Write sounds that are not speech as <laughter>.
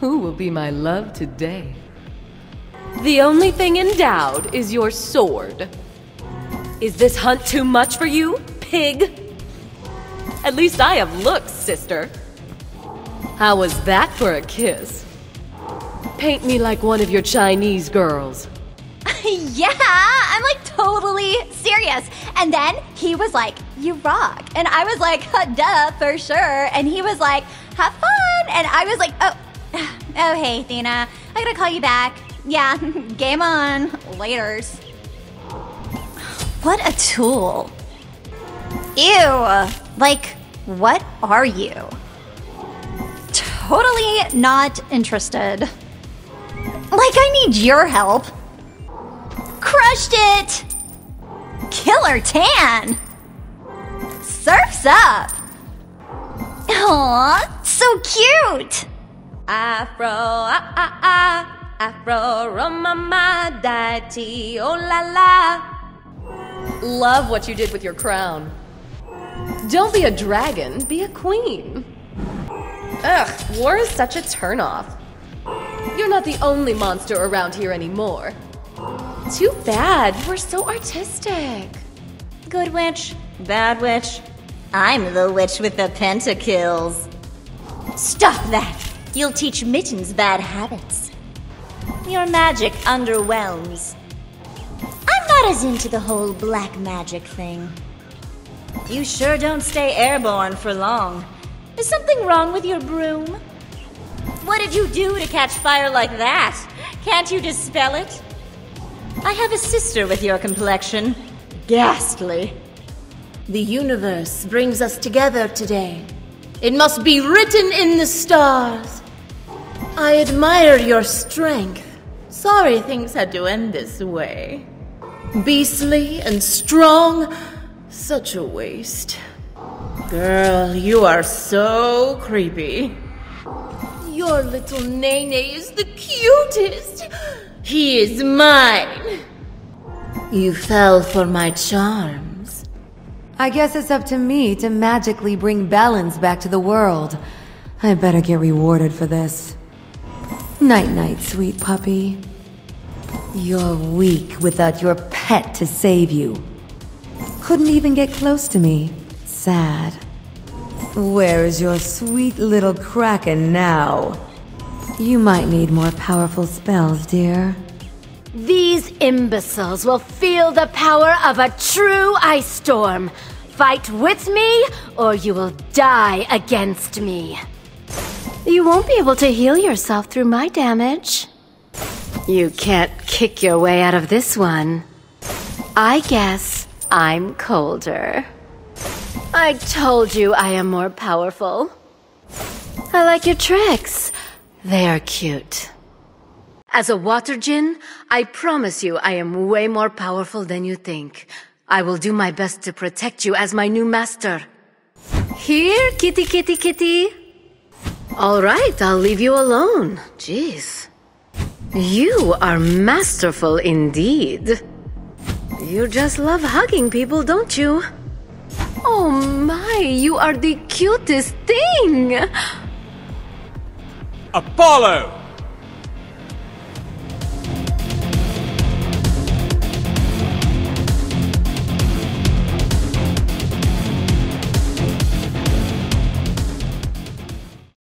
Who will be my love today? The only thing endowed is your sword. Is this hunt too much for you, pig? At least I have looks, sister. How was that for a kiss? Paint me like one of your Chinese girls. <laughs> yeah, I'm like totally serious. And then he was like, You rock. And I was like, Duh, for sure. And he was like, Have fun. And I was like, Oh, <sighs> oh, hey, Athena. I gotta call you back. Yeah, <laughs> game on. Laters. What a tool. Ew. Like, what are you? Totally not interested. Like, I need your help. Crushed it! Killer tan! Surf's up! Aw, so cute! Afro, ah ah ah, Afro, Romama, Daiti, oh la la. Love what you did with your crown. Don't be a dragon, be a queen. Ugh, war is such a turnoff. You're not the only monster around here anymore. Too bad, you were so artistic. Good witch, bad witch. I'm the witch with the pentacles. Stop that! You'll teach Mittens bad habits. Your magic underwhelms. I'm not as into the whole black magic thing. You sure don't stay airborne for long. Is something wrong with your broom? What did you do to catch fire like that? Can't you dispel it? I have a sister with your complexion. Ghastly. The universe brings us together today. It must be written in the stars. I admire your strength. Sorry things had to end this way. Beastly and strong, such a waste. Girl, you are so creepy. Your little Nene is the cutest. He is mine. You fell for my charms. I guess it's up to me to magically bring balance back to the world. I better get rewarded for this. Night-night, sweet puppy. You're weak without your pet to save you. Couldn't even get close to me. Sad. Where is your sweet little kraken now? You might need more powerful spells, dear. Imbeciles will feel the power of a true ice storm. Fight with me, or you will die against me. You won't be able to heal yourself through my damage. You can't kick your way out of this one. I guess I'm colder. I told you I am more powerful. I like your tricks. They are cute. As a water djinn, I promise you I am way more powerful than you think. I will do my best to protect you as my new master. Here, kitty kitty kitty. All right, I'll leave you alone. Jeez. You are masterful indeed. You just love hugging people, don't you? Oh my, you are the cutest thing! Apollo!